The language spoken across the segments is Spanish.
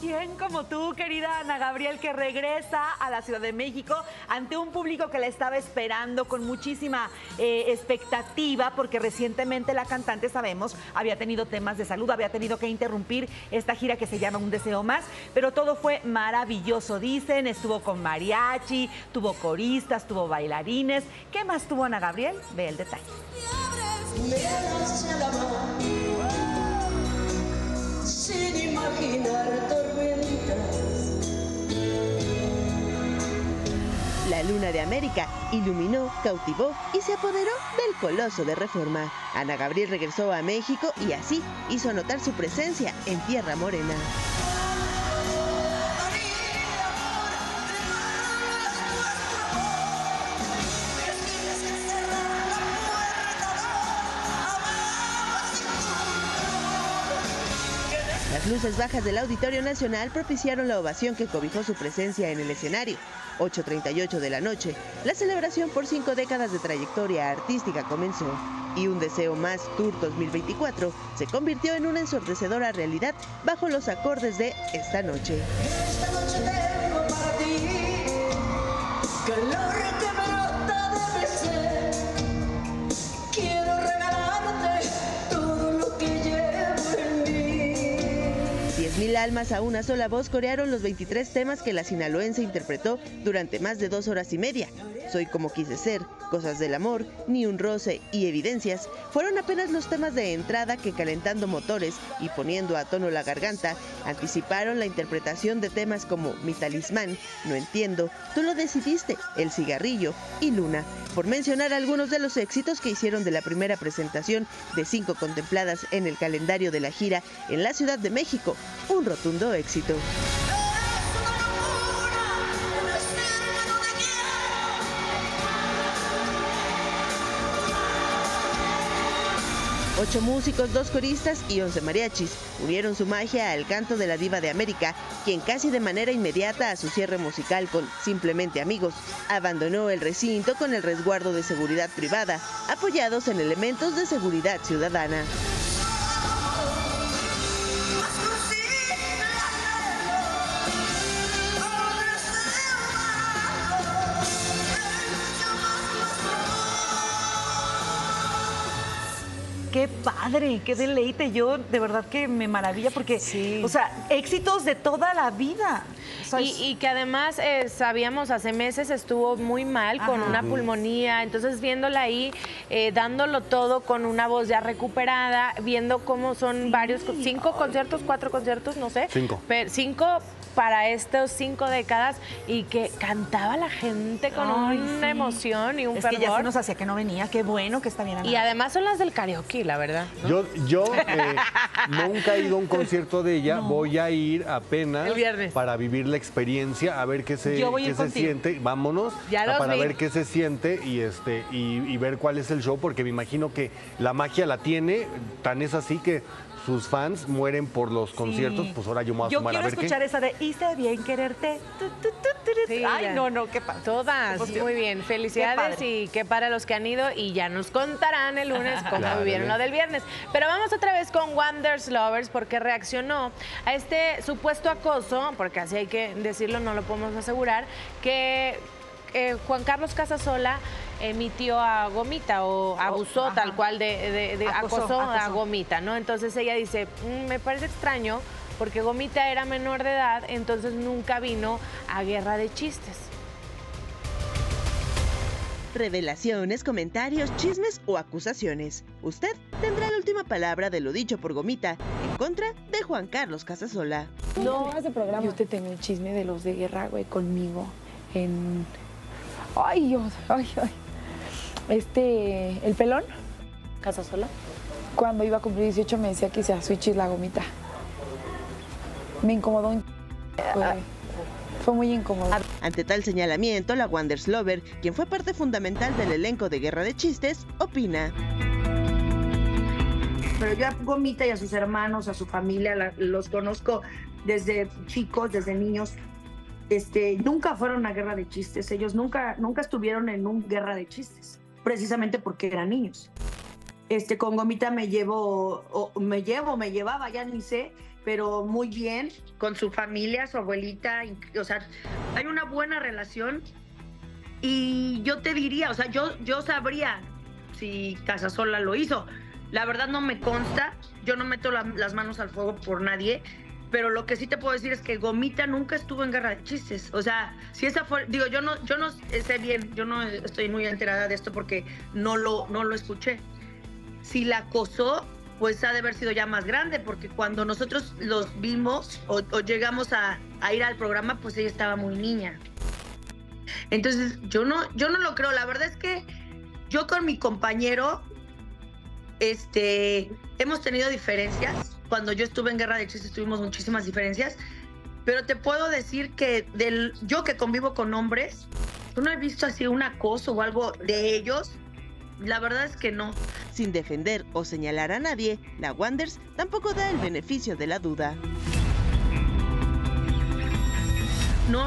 ¿Quién como tú, querida Ana Gabriel, que regresa a la Ciudad de México ante un público que la estaba esperando con muchísima eh, expectativa, porque recientemente la cantante, sabemos, había tenido temas de salud, había tenido que interrumpir esta gira que se llama Un Deseo Más, pero todo fue maravilloso, dicen, estuvo con mariachi, tuvo coristas, tuvo bailarines. ¿Qué más tuvo Ana Gabriel? Ve el detalle. Luna de América iluminó, cautivó y se apoderó del coloso de reforma. Ana Gabriel regresó a México y así hizo notar su presencia en Tierra Morena. Las luces bajas del Auditorio Nacional propiciaron la ovación que cobijó su presencia en el escenario. 8.38 de la noche, la celebración por cinco décadas de trayectoria artística comenzó y Un Deseo Más Tour 2024 se convirtió en una ensordecedora realidad bajo los acordes de Esta Noche. Esta noche tengo para ti, Mil almas a una sola voz corearon los 23 temas que la sinaloense interpretó durante más de dos horas y media. Soy como quise ser, Cosas del amor, Ni un roce y Evidencias fueron apenas los temas de entrada que calentando motores y poniendo a tono la garganta, anticiparon la interpretación de temas como Mi talismán, No entiendo, Tú lo decidiste, El cigarrillo y Luna, por mencionar algunos de los éxitos que hicieron de la primera presentación de cinco contempladas en el calendario de la gira en la Ciudad de México, un rotundo éxito. Ocho músicos, dos coristas y once mariachis unieron su magia al canto de la diva de América, quien casi de manera inmediata a su cierre musical con Simplemente Amigos, abandonó el recinto con el resguardo de seguridad privada, apoyados en elementos de seguridad ciudadana. Qué padre, qué deleite. Yo de verdad que me maravilla porque, o sea, éxitos de toda la vida. y, que además eh, sabíamos hace meses estuvo muy mal con una pulmonía, entonces viéndola ahí, eh, dándolo todo con una voz ya recuperada, viendo cómo son varios, cinco conciertos, cuatro conciertos, no sé. Cinco. Pero, cinco para estas cinco décadas y que cantaba la gente con una emoción y un es fervor. Que ya se nos hacía que no venía, qué bueno que está bien. Y además son las del karaoke, la verdad. Yo, yo eh, nunca he ido a un concierto de ella, voy a ir apenas para vivir la experiencia, a ver qué se, qué se siente, vámonos, para ver qué se siente y este y ver cuál es el show, porque me imagino que la magia la tiene, tan es así que sus fans mueren por los conciertos, pues ahora yo me voy a sumar a ver qué. Yo quiero escuchar esa de Hice bien quererte. Ay, no, no, qué pasa. Todas, muy bien. Felicidades y qué para los que han ido y ya nos contarán el lunes cómo vivieron lo del viernes. Pero vamos otra vez con Wonders Lovers porque reaccionó a este supuesto acoso, porque así hay que decirlo, no lo podemos asegurar, que eh, Juan Carlos Casasola emitió a Gomita o oh, abusó tal cual de, acosó, a Gomita, ¿no? Entonces ella dice, mm, me parece extraño porque Gomita era menor de edad, entonces nunca vino a guerra de chistes. Revelaciones, comentarios, chismes o acusaciones. Usted tendrá la última palabra de lo dicho por Gomita en contra de Juan Carlos Casasola. No, hace programa. Yo te tengo el chisme de los de guerra, güey, conmigo. En. Ay, Dios, ay, ay este, el pelón, Casa Sola, cuando iba a cumplir 18 me decía que se switch la gomita. Me incomodó un... Fue, muy incómodo. Ante tal señalamiento, la Wonders Lover, quien fue parte fundamental del elenco de Guerra de Chistes, opina. Pero yo a Gomita y a sus hermanos, a su familia, los conozco desde chicos, desde niños. Este, nunca fueron a guerra de chistes, ellos nunca, nunca estuvieron en un guerra de chistes precisamente porque eran niños. Este, con Gomita me llevo, o me llevo, me llevaba, ya ni sé, pero muy bien con su familia, su abuelita, o sea, hay una buena relación y yo te diría, o sea, yo, yo sabría si Casasola lo hizo. La verdad no me consta, yo no meto las manos al fuego por nadie, pero lo que sí te puedo decir es que Gomita nunca estuvo en guerra de chistes. O sea, si esa fue, digo, yo no, yo no sé bien, yo no estoy muy enterada de esto porque no lo, no lo escuché. Si la acosó, pues ha de haber sido ya más grande, porque cuando nosotros los vimos o, llegamos a, a, ir al programa, pues ella estaba muy niña. Entonces, yo no, yo no lo creo. La verdad es que yo con mi compañero, este, hemos tenido diferencias. Cuando yo estuve en Guerra de Chistes tuvimos muchísimas diferencias. Pero te puedo decir que del, yo que convivo con hombres, yo no he visto así un acoso o algo de ellos. La verdad es que no. Sin defender o señalar a nadie, la Wonders tampoco da el beneficio de la duda. No,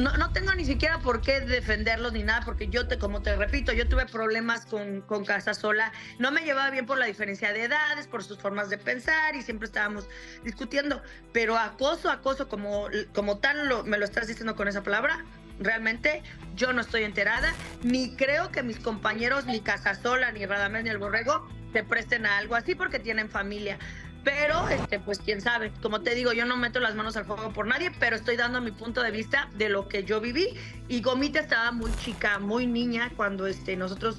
no, no, tengo ni siquiera por qué defenderlos ni nada, porque yo te, como te repito, yo tuve problemas con, con Casa Sola. No me llevaba bien por la diferencia de edades, por sus formas de pensar y siempre estábamos discutiendo. Pero acoso, acoso, como, como tal lo, me lo estás diciendo con esa palabra, realmente yo no estoy enterada, ni creo que mis compañeros, ni Casasola, ni Radamés, ni el Borrego, se presten a algo así porque tienen familia. Pero, este, pues quién sabe. Como te digo, yo no meto las manos al fuego por nadie, pero estoy dando mi punto de vista de lo que yo viví. Y Gomita estaba muy chica, muy niña cuando este, nosotros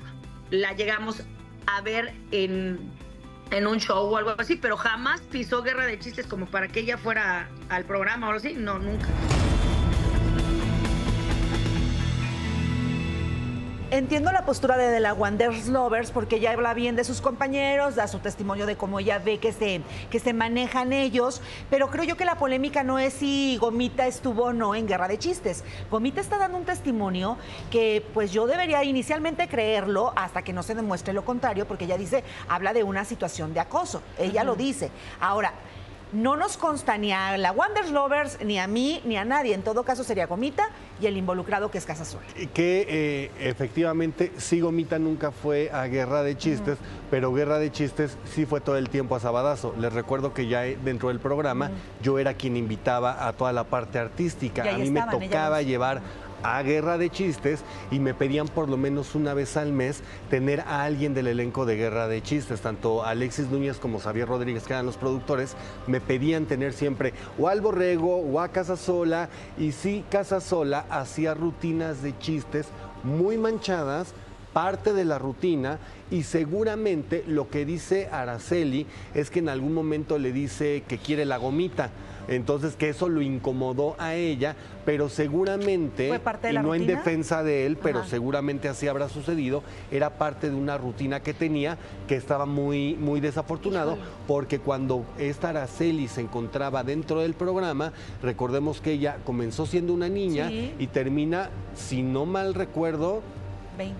la llegamos a ver en, en un show o algo así, pero jamás pisó guerra de chistes como para que ella fuera al programa o algo así. No, nunca. Entiendo la postura de, la Wonders Lovers porque ella habla bien de sus compañeros, da su testimonio de cómo ella ve que se, que se manejan ellos, pero creo yo que la polémica no es si Gomita estuvo o no en Guerra de Chistes. Gomita está dando un testimonio que pues yo debería inicialmente creerlo hasta que no se demuestre lo contrario, porque ella dice, habla de una situación de acoso, ella lo dice. Ahora, no nos consta ni a la Wonders Lovers, ni a mí, ni a nadie. En todo caso sería Gomita y el involucrado que es Casa Azul. Que eh, efectivamente sí Gomita nunca fue a Guerra de Chistes, pero Guerra de Chistes sí fue todo el tiempo a Sabadazo. Les recuerdo que ya dentro del programa yo era quien invitaba a toda la parte artística. A mí me tocaba llevar a Guerra de Chistes y me pedían por lo menos una vez al mes tener a alguien del elenco de Guerra de Chistes, tanto Alexis Núñez como Xavier Rodríguez, que eran los productores, me pedían tener siempre o al Borrego o a Casasola y sí, Casasola hacía rutinas de chistes muy manchadas, parte de la rutina y seguramente lo que dice Araceli es que en algún momento le dice que quiere la gomita. Entonces, que eso lo incomodó a ella, pero seguramente, y no en defensa de él, pero seguramente así habrá sucedido, era parte de una rutina que tenía que estaba muy, muy desafortunado, porque cuando esta Araceli se encontraba dentro del programa, recordemos que ella comenzó siendo una niña y termina, si no mal recuerdo,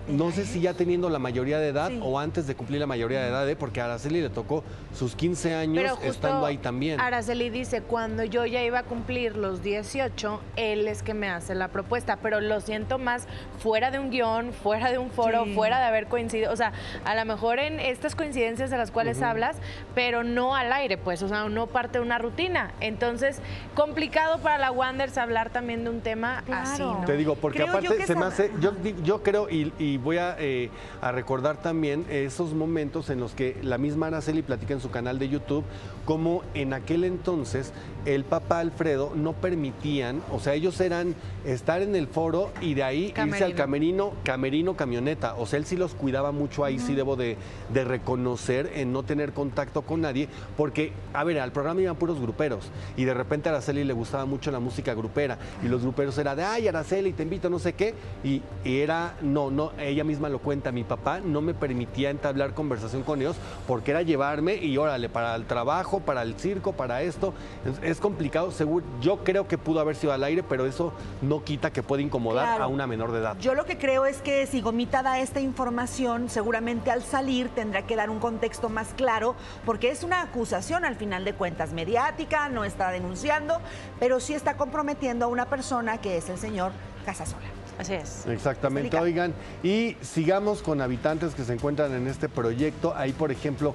no sé si ya teniendo la mayoría de edad o antes de cumplir la mayoría de edad, ¿eh? porque a Araceli le tocó sus 15 años estando ahí también. Araceli dice, cuando yo ya iba a cumplir los 18, él es que me hace la propuesta, pero lo siento más fuera de un guion, fuera de un foro, fuera de haber coincidido, o sea, a lo mejor en estas coincidencias de las cuales hablas, pero no al aire, pues, o sea, no parte de una rutina. Entonces, complicado para la Wanders hablar también de un tema así, ¿no? Te digo, porque aparte se me hace, yo, yo creo, y y, voy eh, a, recordar también esos momentos en los que la misma Araceli platica en su canal de YouTube, como en aquel entonces el papá Alfredo no permitían, o sea, ellos eran estar en el foro y de ahí irse al camerino, camerino, camioneta. O sea, él sí los cuidaba mucho ahí, sí debo de, reconocer en no tener contacto con nadie, porque, a ver, al programa iban puros gruperos y de repente a Araceli le gustaba mucho la música grupera y los gruperos era de, ay, Araceli, te invito, no sé qué, y, y era, no, no, ella misma lo cuenta, mi papá no me permitía entablar conversación con ellos porque era llevarme y órale, para el trabajo, para el circo, para esto. Es, complicado, seguro. Yo creo que pudo haber sido al aire, pero eso no quita que pueda incomodar a una menor de edad. Yo lo que creo es que si Gomita da esta información, seguramente al salir tendrá que dar un contexto más claro, porque es una acusación al final de cuentas mediática, no está denunciando, pero sí está comprometiendo a una persona que es el señor Casasola. Así es. Exactamente, oigan, y sigamos con habitantes que se encuentran en este proyecto. Ahí, por ejemplo,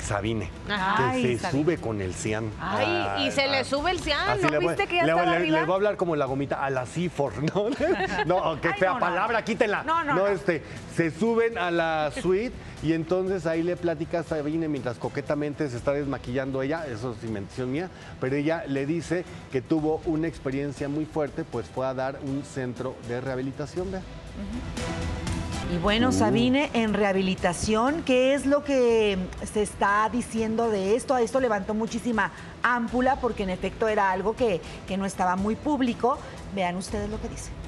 Sabine, que se sube con el cian. Ay, y se le sube el cian, ¿no viste que ya le, le, le, voy a hablar como la gomita a la Cifor, ¿no? no, que fea palabra, quítenla. No, no, no. este, se suben a la suite y entonces ahí le platica a Sabine mientras coquetamente se está desmaquillando ella, eso es invención mía, pero ella le dice que tuvo una experiencia muy fuerte, pues fue a dar un centro de rehabilitación, vea. Y bueno, uh. Sabine, en rehabilitación, ¿qué es lo que se está diciendo de esto? A esto levantó muchísima ámpula porque en efecto era algo que, que no estaba muy público. Vean ustedes lo que dice.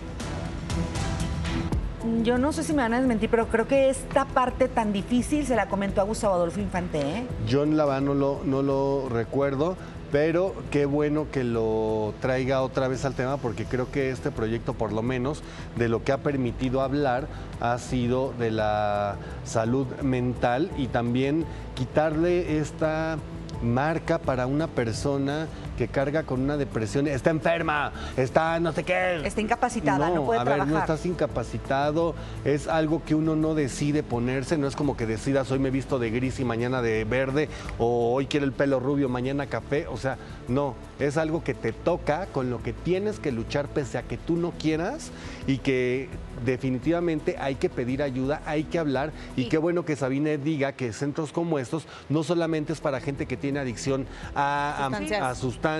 Yo no sé si me van a desmentir, pero creo que esta parte tan difícil se la comentó a Gustavo Adolfo Infante. ¿eh? John Lavá no lo, no lo recuerdo, pero qué bueno que lo traiga otra vez al tema porque creo que este proyecto por lo menos de lo que ha permitido hablar ha sido de la salud mental y también quitarle esta marca para una persona que carga con una depresión, está enferma, está no sé qué. Está incapacitada, no, puede a ver, no estás incapacitado, es algo que uno no decide ponerse, no es como que decidas hoy me he visto de gris y mañana de verde, o hoy quiero el pelo rubio, mañana café, o sea, no, es algo que te toca, con lo que tienes que luchar pese a que tú no quieras y que definitivamente hay que pedir ayuda, hay que hablar y, qué bueno que Sabine diga que centros como estos no solamente es para gente que tiene adicción a sustancias,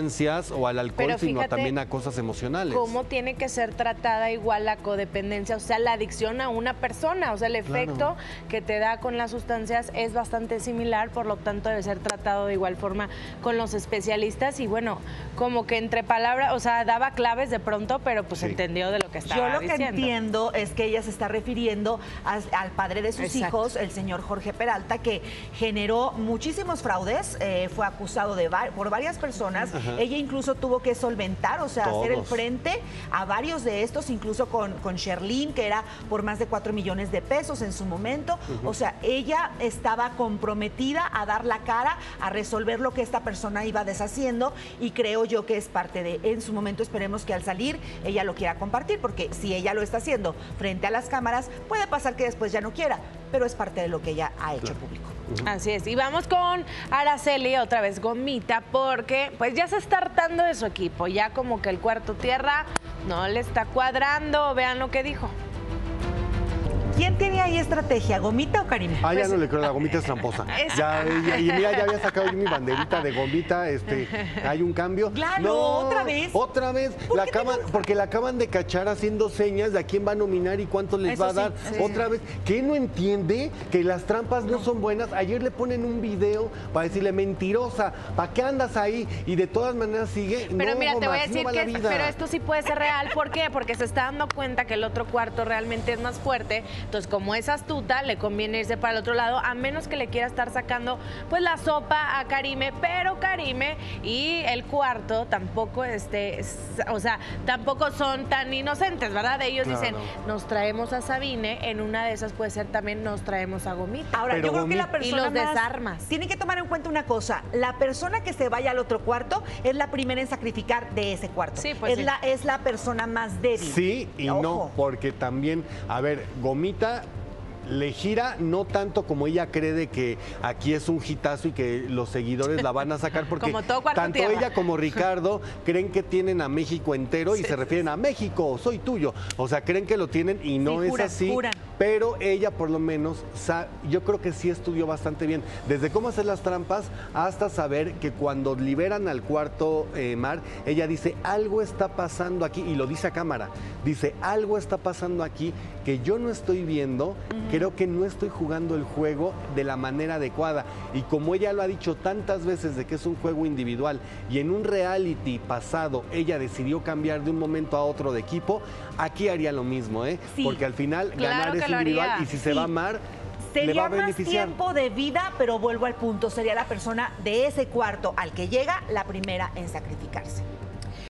o al alcohol, sino también a cosas emocionales. ¿Cómo tiene que ser tratada igual la codependencia, o sea, la adicción a una persona? O sea, el efecto que te da con las sustancias es bastante similar, por lo tanto debe ser tratado de igual forma con los especialistas y bueno, como que entre palabras, o sea, daba claves de pronto, pero pues entendió de lo que estaba Yo lo que entiendo es que ella se está refiriendo al padre de sus hijos, el señor Jorge Peralta, que generó muchísimos fraudes, eh, fue acusado de por varias personas. Ella incluso tuvo que solventar, o sea, hacer el frente a varios de estos, incluso con, con Sherlyn, que era por más de 4 millones de pesos en su momento. O sea, ella estaba comprometida a dar la cara, a resolver lo que esta persona iba deshaciendo y creo yo que es parte de, en su momento esperemos que al salir ella lo quiera compartir, porque si ella lo está haciendo frente a las cámaras, puede pasar que después ya no quiera, pero es parte de lo que ella ha hecho público. Así es, y vamos con Araceli, otra vez gomita, porque pues ya se está hartando de su equipo, ya como que el cuarto tierra no le está cuadrando, vean lo que dijo. ¿Quién tiene ahí estrategia, Gomita o Karina? Ah, ya pues, no le creo, la Gomita es tramposa. Ya, y, mira, ya había sacado mi banderita de Gomita, este, hay un cambio. Claro, no, otra vez. Otra vez, la acaban, porque la acaban de cachar haciendo señas de a quién va a nominar y cuánto les va a dar. otra vez, ¿qué no entiende que las trampas no, son buenas? Ayer le ponen un video para decirle mentirosa, ¿para qué andas ahí? Y de todas maneras sigue. Pero mira, te voy a decir que pero esto sí puede ser real. ¿Por qué? Porque se está dando cuenta que el otro cuarto realmente es más fuerte entonces, como es astuta, le conviene irse para el otro lado, a menos que le quiera estar sacando pues la sopa a Karime, pero Karime y el cuarto tampoco, este, o sea, tampoco son tan inocentes, ¿verdad? Ellos dicen, nos traemos a Sabine, en una de esas puede ser también nos traemos a Gomita. Ahora, yo creo que la persona y los desarmas. Tiene que tomar en cuenta una cosa, la persona que se vaya al otro cuarto es la primera en sacrificar de ese cuarto. Sí, pues es, La, es la persona más débil. Sí y no, porque también, a ver, Gomita le gira no tanto como ella cree de que aquí es un hitazo y que los seguidores la van a sacar porque tanto ella como Ricardo creen que tienen a México entero y se refieren a México, soy tuyo. O sea, creen que lo tienen y no es así. Pero ella por lo menos yo creo que sí estudió bastante bien, desde cómo hacer las trampas hasta saber que cuando liberan al cuarto eh, mar, ella dice, algo está pasando aquí y lo dice a cámara. Dice, algo está pasando aquí que yo no estoy viendo, creo que no estoy jugando el juego de la manera adecuada. Y como ella lo ha dicho tantas veces de que es un juego individual y en un reality pasado ella decidió cambiar de un momento a otro de equipo, aquí haría lo mismo, ¿eh? Porque al final ganar es individual y si se va a amar, Sería más tiempo de vida, pero vuelvo al punto, sería la persona de ese cuarto al que llega la primera en sacrificarse.